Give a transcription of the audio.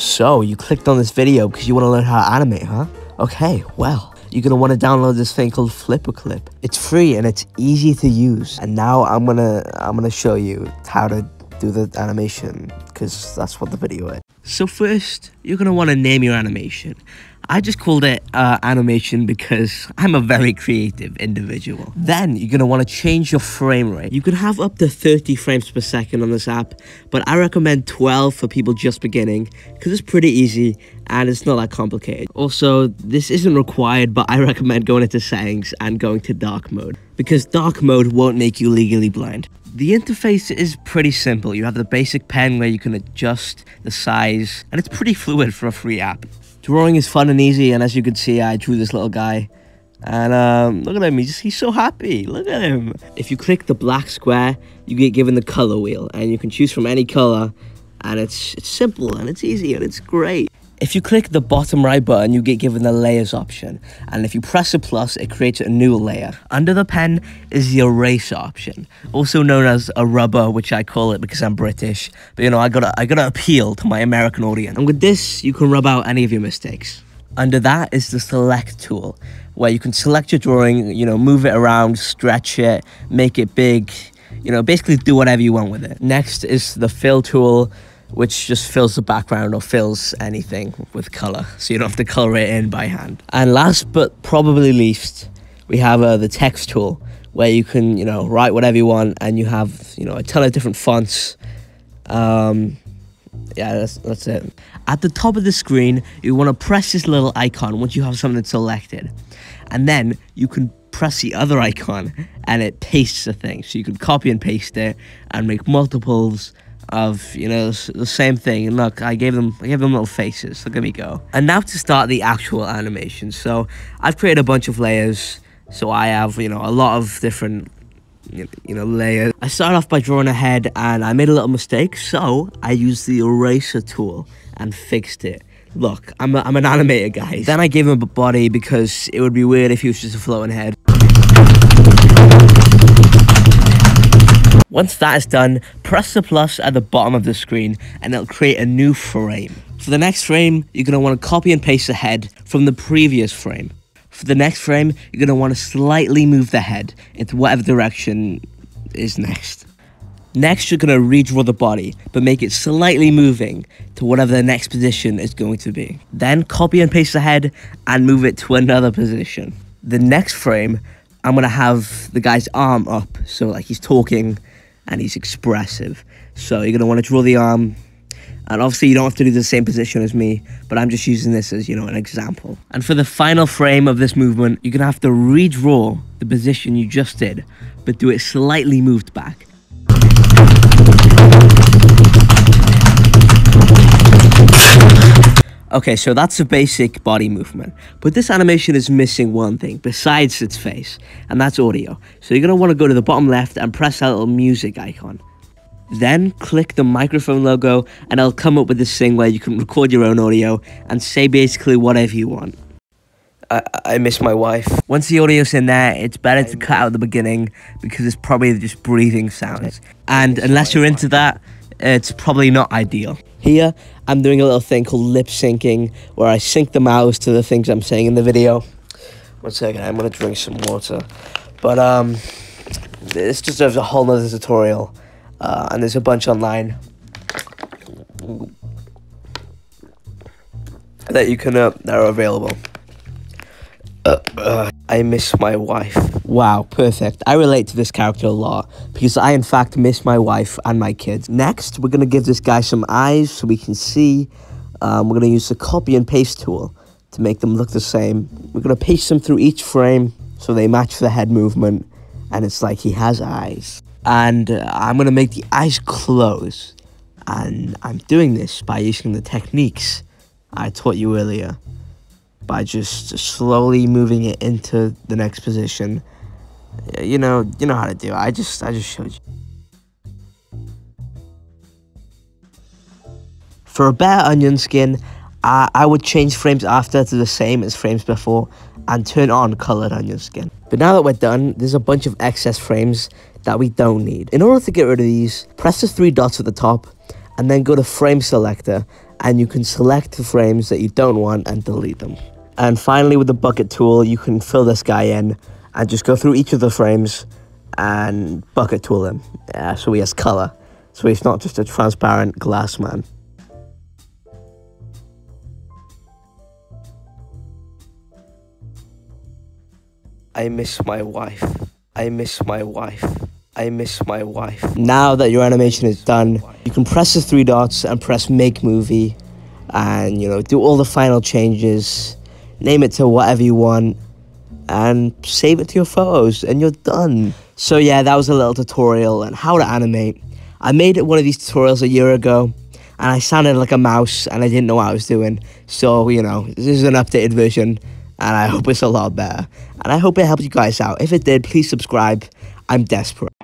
So, you clicked on this video because you want to learn how to animate, huh? Okay, well, you're going to want to download this thing called FlipaClip. It's free and it's easy to use. And now I'm going to I'm going to show you how to do the animation because that's what the video is. So first, you're going to want to name your animation. I just called it uh, animation because I'm a very creative individual. Then you're going to want to change your frame rate. You can have up to 30 frames per second on this app, but I recommend 12 for people just beginning because it's pretty easy and it's not that complicated. Also, this isn't required, but I recommend going into settings and going to dark mode because dark mode won't make you legally blind. The interface is pretty simple. You have the basic pen where you can adjust the size, and it's pretty fluid for a free app. Drawing is fun and easy, and as you can see, I drew this little guy. And um, look at him, he's, he's so happy. Look at him. If you click the black square, you get given the color wheel, and you can choose from any color. And it's, it's simple, and it's easy, and it's great. If you click the bottom right button, you get given the layers option. And if you press a plus, it creates a new layer. Under the pen is the erase option, also known as a rubber, which I call it because I'm British. But you know, I gotta, I gotta appeal to my American audience. And with this, you can rub out any of your mistakes. Under that is the select tool, where you can select your drawing, you know, move it around, stretch it, make it big, you know, basically do whatever you want with it. Next is the fill tool, which just fills the background or fills anything with color so you don't have to color it in by hand. And last but probably least we have uh, the text tool where you can you know write whatever you want and you have you know a ton of different fonts. Um, yeah that's, that's it. At the top of the screen you want to press this little icon once you have something selected. And then you can press the other icon and it pastes the thing. So you can copy and paste it and make multiples of you know the same thing. And look i gave them i gave them little faces. Look at me go. And now to start the actual animation. So i've created a bunch of layers. So i have you know a lot of different you know layers. I started off by drawing a head and i made a little mistake. So i used the eraser tool and fixed it. Look i'm, a, I'm an animator guys. Then i gave him a body because it would be weird if he was just a floating head Once that is done, press the plus at the bottom of the screen and it'll create a new frame. For the next frame, you're going to want to copy and paste the head from the previous frame. For the next frame, you're going to want to slightly move the head into whatever direction is next. Next, you're going to redraw the body, but make it slightly moving to whatever the next position is going to be. Then copy and paste the head and move it to another position. The next frame, I'm going to have the guy's arm up, so like he's talking and he's expressive. So you're going to want to draw the arm. And obviously you don't have to do the same position as me, but I'm just using this as, you know, an example. And for the final frame of this movement, you're going to have to redraw the position you just did, but do it slightly moved back. Okay, so that's a basic body movement. But this animation is missing one thing besides its face, and that's audio. So you're going to want to go to the bottom left and press that little music icon. Then click the microphone logo and it'll come up with this thing where you can record your own audio and say basically whatever you want. I, I miss my wife. Once the audio's in there, it's better to cut out the beginning because it's probably just breathing sounds. And unless you're into that, it's probably not ideal. Here, I'm doing a little thing called lip syncing, where I sync the mouse to the things I'm saying in the video. One second, I'm gonna drink some water. But um, this deserves a whole nother tutorial, uh, and there's a bunch online that you can uh, that are available. Uh, uh, I miss my wife. Wow, perfect. I relate to this character a lot because I, in fact, miss my wife and my kids. Next, we're going to give this guy some eyes so we can see. Um, we're going to use the copy and paste tool to make them look the same. We're going to paste them through each frame so they match the head movement and it's like he has eyes. And uh, I'm going to make the eyes close. And I'm doing this by using the techniques I taught you earlier by just slowly moving it into the next position. You know, you know how to do. I just, I just showed you. For a better onion skin, I, I would change frames after to the same as frames before and turn on colored onion skin. But now that we're done, there's a bunch of excess frames that we don't need. In order to get rid of these, press the three dots at the top and then go to frame selector and you can select the frames that you don't want and delete them. And finally with the bucket tool, you can fill this guy in and just go through each of the frames and bucket tool him. Yeah, uh, so he has color. So he's not just a transparent glass man. I miss my wife. I miss my wife. I miss my wife. Now that your animation is done, you can press the three dots and press make movie and you know do all the final changes, name it to whatever you want and save it to your photos and you're done. So yeah, that was a little tutorial on how to animate. I made one of these tutorials a year ago and I sounded like a mouse and I didn't know what I was doing. So, you know, this is an updated version and I hope it's a lot better. And I hope it helped you guys out. If it did, please subscribe. I'm desperate.